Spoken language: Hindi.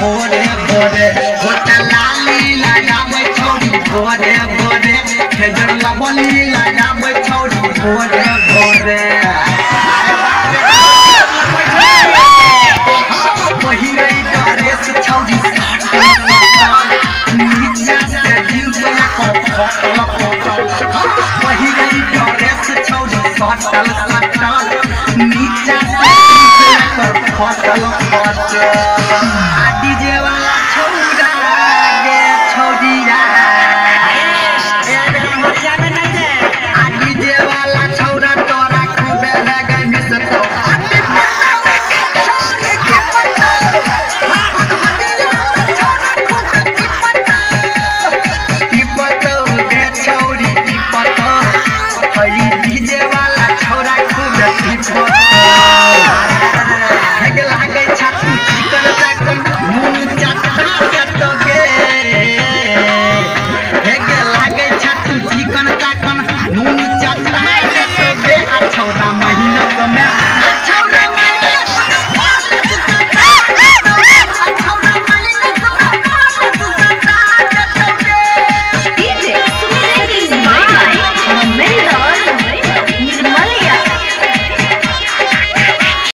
भोरे भोरे होता लाली लगावे छोड़ी, भोरे भोरे, खेजर लबली लगावे छोड़ी, भोरे भोरे। वही रही ड्रेस छोड़ी नीचा से दिल में पत्थर वही रही ड्रेस छोड़ी सटल सटल नीचा से दिल में पत्थर पत्थर It's